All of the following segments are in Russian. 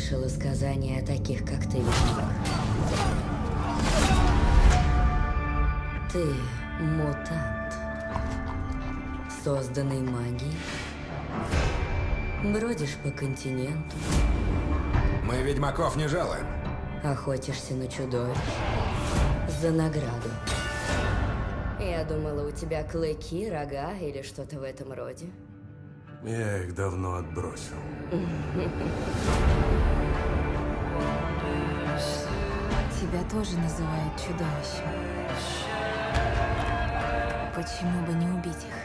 Слышала сказания о таких, как ты, ведьмак. Ты мутант, созданный магией. Бродишь по континенту, Мы ведьмаков не жалуем. охотишься на чудовищ за награду. Я думала, у тебя клыки, рога или что-то в этом роде. Я их давно отбросил. Тебя тоже называют чудовищем. Почему бы не убить их?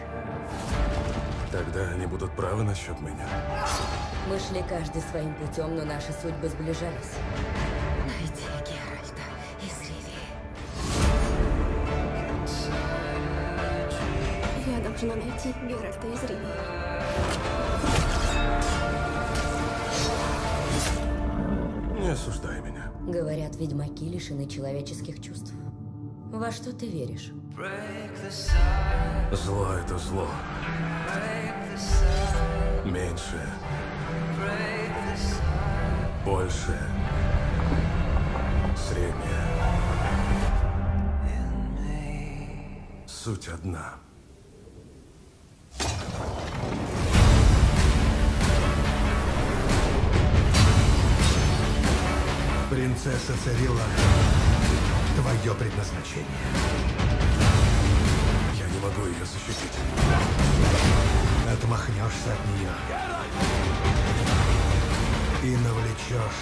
Тогда они будут правы насчет меня. Мы шли каждый своим путем, но наши судьбы сближались. Найди Геральта из Ривии. Я должна найти Геральта из Ривии. Не осуждай меня. Говорят, ведьмаки лишены человеческих чувств. Во что ты веришь? Зло — это зло. Меньше. Больше. Среднее. Суть одна. Принцесса Царила, твое предназначение. Я не могу ее защитить. Отмахнешься от нее. И навлечешь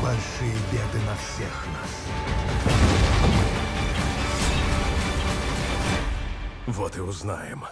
большие беды на всех нас. Вот и узнаем.